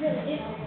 really.